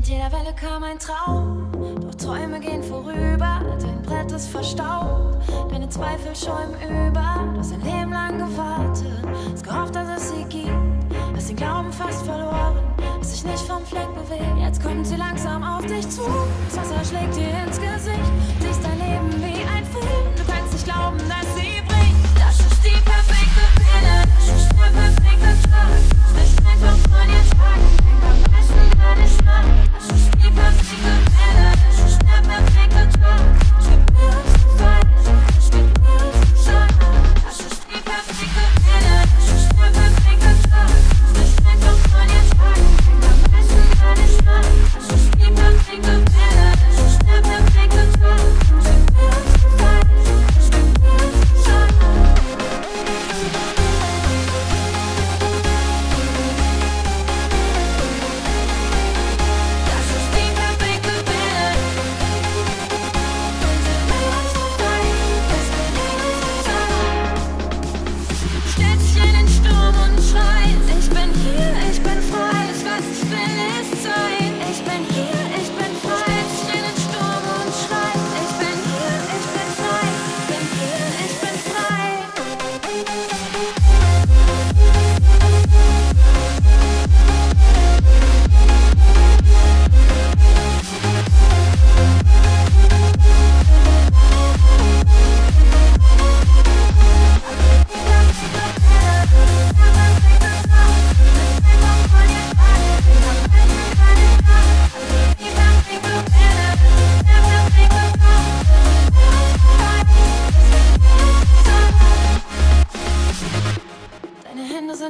Mit jeder Welle kam ein Traum, doch Träume gehen vorüber. Dein Brett ist verstaubt, deine Zweifel schäumen über. Du hast ein Leben lang gewartet, hast gehofft, dass es sie gibt. Hast den Glauben fast verloren, hast dich nicht vom Fleck bewegt. Jetzt kommt sie langsam auf dich zu, das Wasser schlägt dir ins Gesicht. Siehst dein Leben wie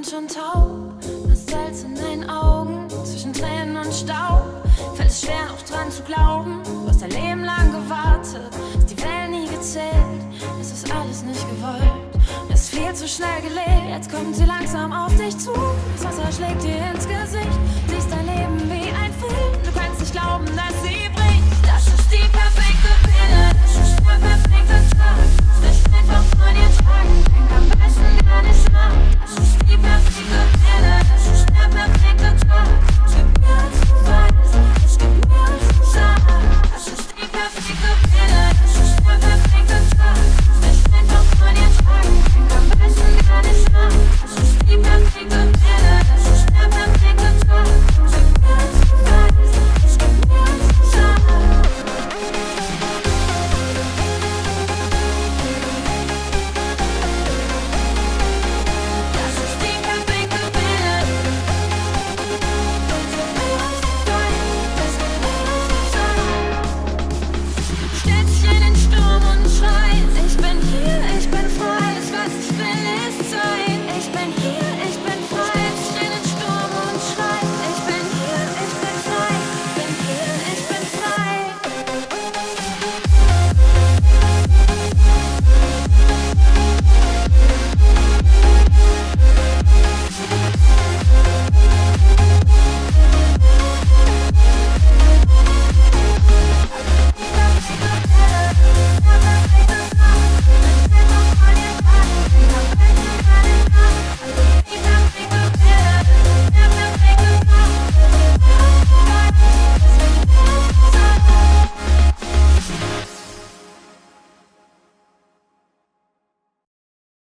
sind schon taub, hast Salz in deinen Augen, zwischen Tränen und Staub. Fällt es schwer noch dran zu glauben, du hast dein Leben lang gewartet, hast die Wellen nie gezählt, es ist alles nicht gewollt. Es ist viel zu schnell gelebt, jetzt kommt sie langsam auf dich zu. Das Wasser schlägt dir ins Gesicht, siehst dein Leben wie ein Film.